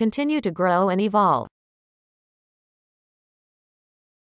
continue to grow and evolve.